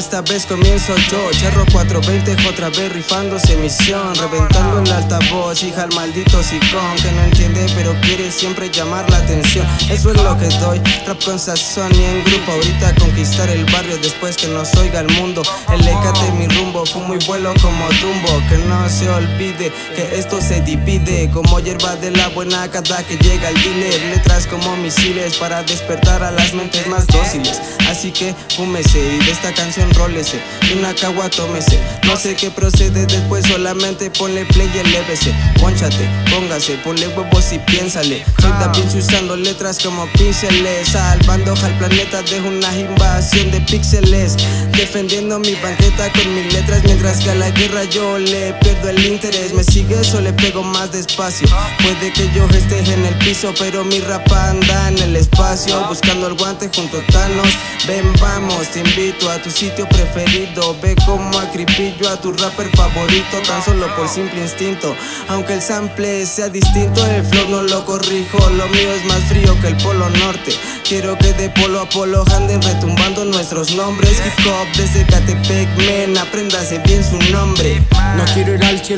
esta vez comienzo yo. Charro 420 otra vez rifándose misión Reventando el altavoz, hija al maldito sicón Que no entiende pero quiere siempre llamar la atención. Eso es lo que doy, rap con sazón y en grupo Ahorita conquistar el barrio después que nos oiga el mundo. El ecate mi rumbo, fue muy vuelo como tumbo Que no se olvide que esto se divide Como hierba de la buena cada que llega el dealer. Letras como misiles para despertar a las mentes más dóciles Así que fúmese y de esta canción rólese Y una cagua tómese. No sé qué procede después solamente ponle play y elévese Pónchate, póngase, ponle huevos y piénsale. Soy también usando letras como pinceles Salvando al planeta de una invasión de píxeles. Defendiendo mi banqueta con mis letras Mientras que a la guerra yo le pierdo el interés. Me sigues o le pego más despacio. Puede que yo esté en el piso Pero mi rap anda en el espacio. Buscando el guante junto a Thanos Ven vamos, te invito a tu sitio preferido. Ve como acribillo a tu rapper favorito Tan solo por simple instinto. Aunque el sample sea distinto El flow no lo corrijo. Lo mío es más frío que el polo norte. Quiero que de polo a polo anden retumbando nuestros nombres. Hip hop desde Catepec, men, apréndase bien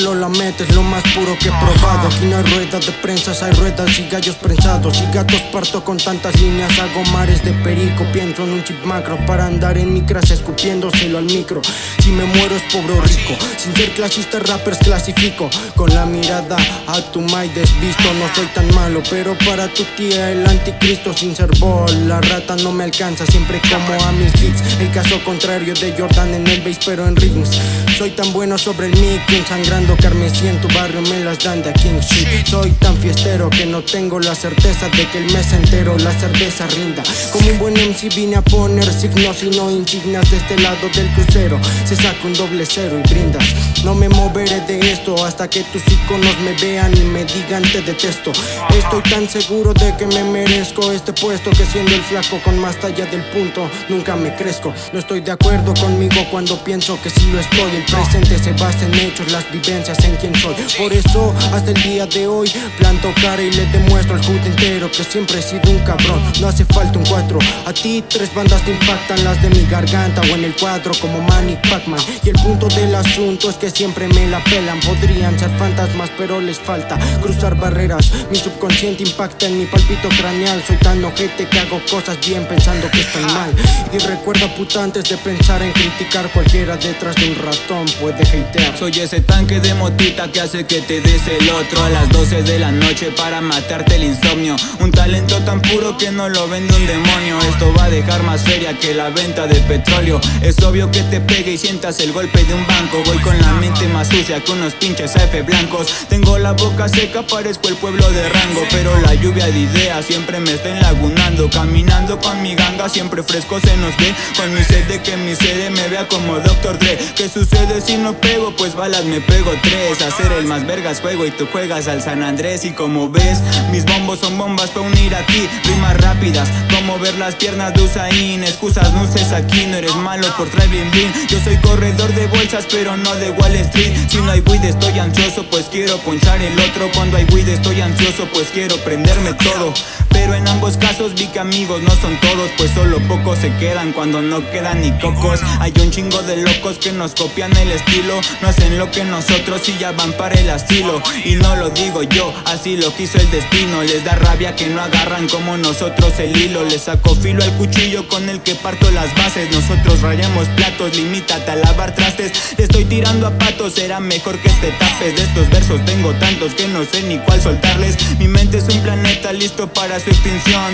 cielo, la meta es lo más puro que he probado. Aquí no hay ruedas de prensas, hay ruedas y gallos prensados. Y gatos parto con tantas líneas, hago mares de perico. Pienso en un chip macro para andar en mi clase escupiéndoselo al micro. Si me muero es pobre o rico, sin ser clasista rappers clasifico. Con la mirada a tu my desvisto, no soy tan malo. Pero para tu tía el anticristo sin ser bol La rata no me alcanza, siempre como a mil hits. El caso contrario de Jordan en el base pero en rings Soy tan bueno sobre el mic, un sangrando carmesí en tu barrio me las dan de en shit Soy tan fiestero que no tengo la certeza de que el mes entero la cerveza rinda. Como un buen MC vine a poner signos y no insignias de este lado del crucero. Se saca un doble cero y brindas. No me moveré de esto hasta que tus iconos me vean y me digan te detesto Estoy tan seguro de que me merezco este puesto que siendo el flaco con más talla del punto nunca me crezco. No estoy de acuerdo conmigo cuando pienso que sí lo estoy. El presente se basa en hechos, las vivencias en quien soy. Por eso hasta el día de hoy planto cara y le demuestro al hood entero que siempre he sido un cabrón. No hace falta un cuatro. A ti tres bandas te impactan las de mi garganta o en el cuadro como Manic Pac-Man. Y el punto del asunto es que siempre me la pelan. Podrían ser fantasmas pero les falta cruzar barreras. Mi subconsciente impacta en mi palpito craneal. Soy tan ojete que hago cosas bien pensando que estoy mal. Y recuerda puta antes de pensar en criticar Cualquiera detrás de un ratón. Puede hatear. Soy ese tanque de motita que hace que te des el otro A las 12 de la noche para matarte el insomnio. Un talento tan puro que no lo vende un demonio. Esto va a dejar más feria que la venta de petróleo. Es obvio que te pegue y sientas el golpe de un banco. Voy con la mente más sucia que unos pinches F blancos. Tengo la boca seca, parezco el pueblo de rango. Pero la lluvia de ideas siempre me está enlagunando. Caminando con mi ganga siempre fresco se nos ve. Con mi sed de que mi sede me vea como Dr. Dre. ¿Qué sucede si no pego? Pues balas me pego Hacer el más vergas juego y tú juegas al San Andrés. Y como ves, mis bombos son bombas para unir aquí Rimas rápidas, como ver las piernas de Usain. Excusas no uses aquí, no eres malo por traer bien bien Yo soy corredor de bolsas pero no de Wall Street. Si no hay weed estoy ansioso pues quiero ponchar el otro. Cuando hay weed estoy ansioso pues quiero prenderme todo pero en ambos casos vi que amigos no son todos Pues solo pocos se quedan cuando no quedan ni cocos. Hay un chingo de locos que nos copian el estilo No hacen lo que nosotros y ya van para el asilo. Y no lo digo yo, así lo quiso el destino. Les da rabia que no agarran como nosotros el hilo. Les saco filo al cuchillo con el que parto las bases. Nosotros rayamos platos, limítate a lavar trastes. Te estoy tirando a patos, será mejor que te tapes. De estos versos tengo tantos que no sé ni cuál soltarles. Mi mente es un planeta listo para su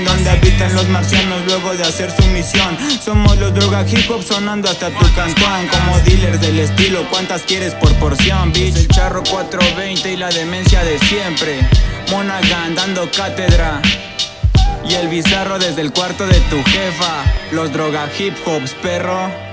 Donde habitan los marcianos luego de hacer su misión. Somos los droga hip hop sonando hasta tu cantón Como dealers del estilo, ¿cuántas quieres por porción, bitch? El charro 420 y la demencia de siempre. Monaghan dando cátedra. Y el bizarro desde el cuarto de tu jefa. Los droga hip hops, perro